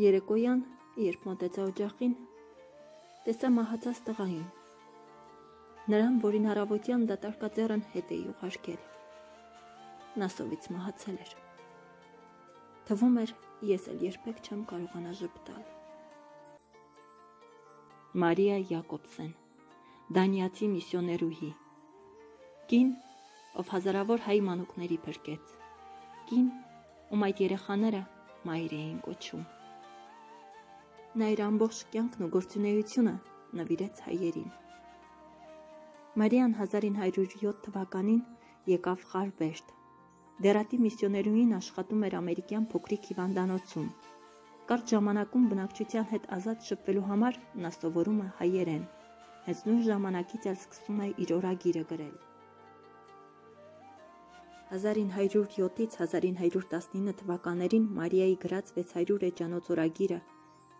Երեկոյան, երբ մոտեցա օջախին, տեսա մահացած տղային։ Նրան, որին առավոտյան դատարկաձեռն հետ էի ուղարկել։ Նա սովից մահացել էր։ Թվում էր, ես էլ երբեք չեմ կարողանա ժպտալ։ Մարիա Յակոբսեն, Դանիացի միսիոներուհի։ Կին, ով հազարավոր հայ մանուկների փրկեց։ Կին, ում այդ երեխաները մայր էին կոչում։ Նա իր ամբողջ կյանքն ու գործունեությունը նվիրեց հայերին։ Մարիան 1907 թվականին եկավ Խարվեշտ։ Դերատի միսիոներուին աշխատում էր ամերիկյան փոքրիկ հիվանդանոցում։ Կարճ ժամանակում բնակչության հետ ազատ շփվելու համար նա սովորում է հայերեն։ Հենց նույն ժամանակից էլ սկսում է իր օրագիրը գրել։ 1907-ից 1919 թվականներին Մարիայի գրած 600 էջանոց օրագիրը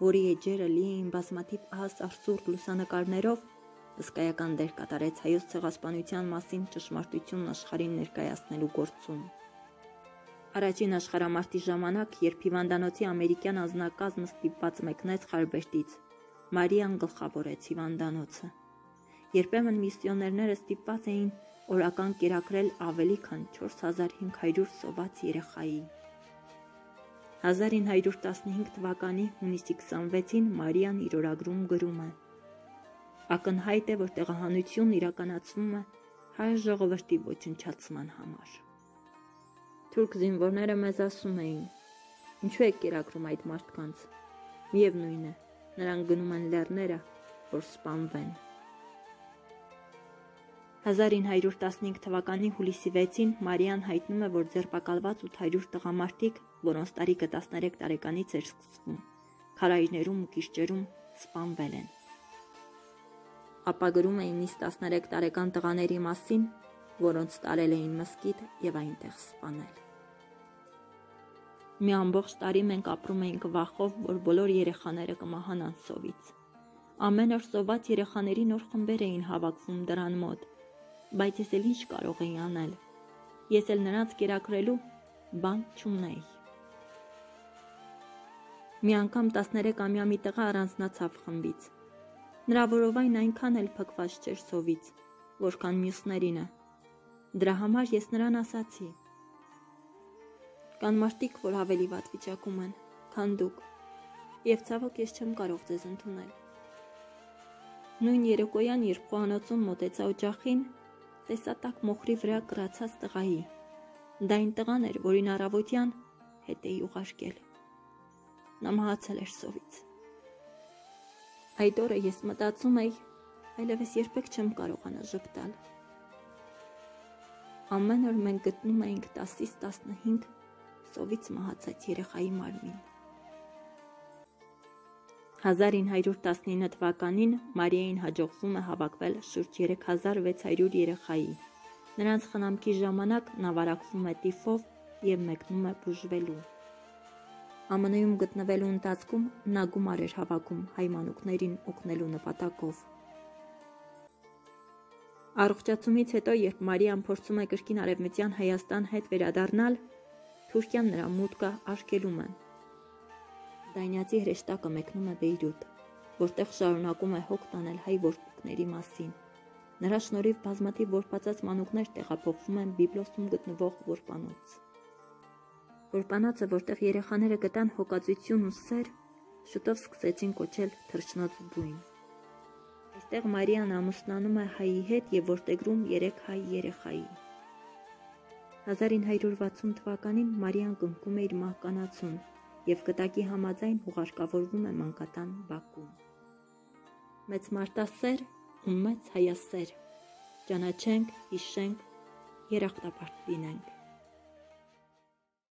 որի էջերը լի էին բազմաթիվ ահաս արսուրդ լուսանկարներով, հսկայական դեր կատարեց հայոց ցեղասպանության մասին ճշմարտությունն աշխարհին ներկայացնելու գործում։ Առաջին աշխարհամարտի ժամանակ, երբ հիվանդանոցի ամերիկյան անձնակազմը ստիպված մեկնեց Խարբերտից, Մարիան գլխավորեց հիվանդանոցը։ Երբեմն միսիոներները ստիպված էին օրական կերակրել ավելի քան 4500 սոված երեխայի։ 1915 թվականի հունիսի 26-ին Մարիան իր օրագրում գրում է. Ակնհայտ է, որ տեղահանությունն իրականացվում է հայ ժողովրդի ոչնչացման համար։ Թուրք զինվորները մեզ ասում էին. Ինչու եք կերակրում այդ մարդկանց։ Միևնույն է, նրանք գնում են լեռները, որ սպանվեն։ 1915 թվականի հուլիսի 6-ին Մարիան հայտնում է, որ ձերբակալված 800 տղամարդիկ, որոնց տարիքը 13 տարեկանից էր սկսվում, քարայրներում ու կիրճերում սպանվել են։ Ապա գրում է 9-13 տարեկան տղաների մասին, որոնց տարել էին մսկիթ եւ այնտեղ սպանել։ Մի ամբողջ տարի մենք ապրում էինք վախով, որ բոլոր երեխաները կմահանան սովից։ Ամեն օր սոված երեխաների նոր խմբեր էին հավաքվում դրան մոտ բայց ես էլ ինչ կարող էի անել։ Ես էլ նրանց կերակրելու բան չունեի։ Մի անգամ 13-ամյա մի տղա առանձնացավ խմբից։ Նրա որովայն այնքան էլ փկված չէր սովից, որքան մյուսներինը։ Դրա համար ես նրան ասացի. Կան մարդիկ, որ ավելի վատ վիճակում են, քան դուք, եւ ցավոք ես չեմ կարող ձեզ ընդունել։ Նույն երեկոյան, երբ խոհանոցում մոտեցա օջախին, տեսա տակ մոխրի վրա կրացած տղայի։ Դա այն տղան էր, որին առավոտյան հետ էի ուղարկել։ Նա մահացել էր սովից։ Այդ օրը ես մտածում էի, այլևս երբեք չեմ կարողանա ժպտալ։ Ամեն օր մենք գտնում էինք 10-ից 15 սովից մահացած երեխայի մարմին։ 1919 թվականին Մարիային հաջողվում է հավաքվել շուրջ 3600 երեխայի։ Նրանց խնամքի ժամանակ նա վարակվում է տիֆով եւ մեկնում է բուժվելու։ ԱՄՆ-ում գտնվելու ընթացքում նա գումար էր հավաքում հայմանուկներին օգնելու նպատակով։ Առողջացումից հետո, երբ Մարիան փորձում է կրկին արևմտյան Հայաստան հետ վերադառնալ, Թուրքիան նրա մուտքը արգելում է։ Դանիացի հրեշտակը մեկնում է Բեյրութ, որտեղ շարունակում է հոգ տանել հայ որբուկների մասին։ Նրա շնորհիվ բազմաթիվ որբացած մանուկներ տեղափոխվում են Բիբլոսում գտնվող որբանոց։ Որբանոցը, որտեղ երեխաները գտան հոգածություն ու սեր, շուտով սկսեցին կոչել թրջնոց բույն։ Այստեղ Մարիան ամուսնանում է հայի հետ եւ որտեգրում 3 հայ երեխայի։ 1960 թվականին Մարիան կնքում է իր մահկանացուն եւ կտակի համաձայն հուղարկավորվում է մանկատան Բաքում։ Մեծ մարտասեր ու մեծ հայասեր։ Ճանաչենք, հիշենք, երախտապարտ լինենք։